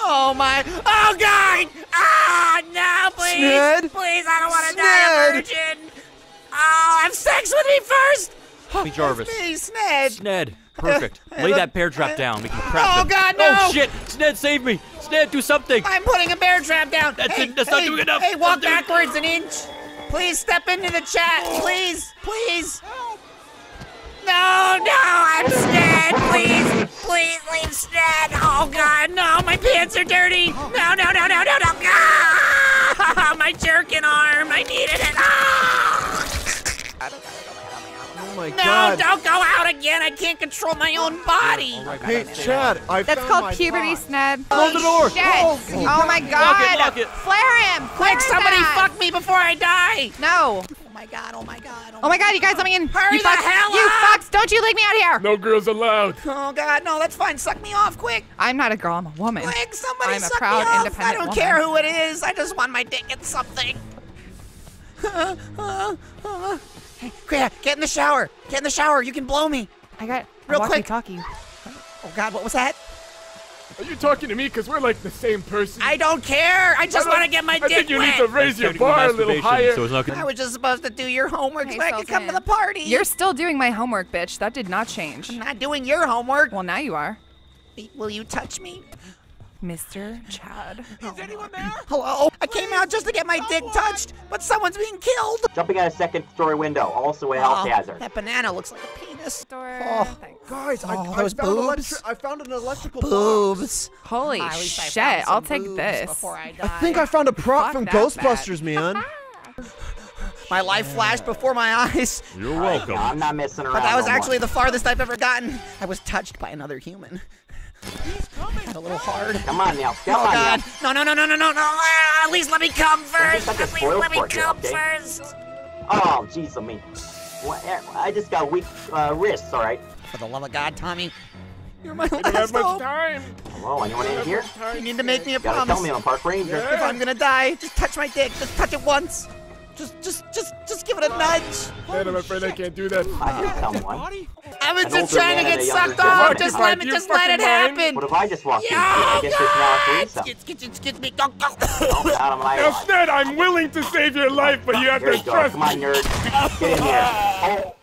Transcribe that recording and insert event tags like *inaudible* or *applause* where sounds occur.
Oh my! Oh God! Ah, no, please, Sned? please! I don't want to die a Sned? virgin. Oh, have sex with me first. Tommy Jarvis. It's me, Sned. Sned. Perfect. *laughs* Lay that bear trap down. We can trap Oh, them. God, no! Oh shit! Sned, save me! Sned, do something! I'm putting a bear trap down. That's hey, it- that's not doing enough. Hey, walk That's doing- backwards an inch. Please step into the chat. Please, please. No, please. Oh God, no, my pants are dirty. No, no, no, no, no, no. Ah, *laughs* my jerkin arm. I needed it. Ah. Oh my No, god. don't go out again. I can't control my own body. Hey, Chad, I That's found called my puberty, box. Sned. Close the door! Shit! Oh, Oh my god! lock it. Flare him! Flare Quick, somebody that. fuck me before I die. No! Oh my God, oh my God. Oh, oh my god, you guys, let me in! Hurry you the fucks! hell you fucks! Don't you leave me out here! No girls allowed. Oh God, no, that's fine. Suck me off, quick. I'm not a girl, I'm a woman. Quick, somebody I'm a proud, me off. I don't woman. care who it is. I just want my dick in something. Hey, quick, get in the shower. Get in the shower. You can blow me. I got Real a quick. walkie-talkie. Oh God, what was that? Are you talking to me? Because we're like the same person. I don't care. I just want to get my I dick I think you wet. need to raise your bar a little higher. So not I was just supposed to do your homework Hey, so I could come to the party. You're still doing my homework, bitch. That did not change. I'm not doing your homework. Well, now you are. Will you touch me? Mr. Chad. Hello? I came out just to get my dick touched, but someone's being killed. Jumping out a second story window, also a health Oh, hazard. That banana looks like a penis. Store. Oh. Thanks. Guys, I, Oh, I, those found boobs? electri- I found an electrical box. Boobs. Holy At shit, I'll take boobs this. Before I, I think I found a prop Fuck from that Ghostbusters, man. *laughs* my life flashed before my eyes, You're No, welcome. I'm not messing around. but that was no more. actually the farthest I've ever gotten. I was touched by another human. Got a little hard. Come on now, come Oh on God! now. No, no, no, no, no, no, no! Ah, at least let me come first. such At least let me sport here, come okay? first. Oh, jeez, I mean, I just got weak uh, wrists. All right. For the love of God, Tommy, you're my We don't have last much time. Hello, anyone in here? You need to make me a promise. Gotta tell me I'm a park ranger. Yeah. If I'm gonna die, just touch my dick. Just touch it once. Just, just, just, just give it a nudge. Man, I'm afraid I can't do that. I can someone. I was just trying to get sucked off. Just let me, just let it happen. What if I just walked in? Yo, I guess there's now a God! threesome. Excuse, excuse, excuse me. Go, go. *laughs* Out of my Now, life. Sned, I'm willing to save your life, but you have to you go. trust Come on, me. nerd. Get in here. *laughs* Oh.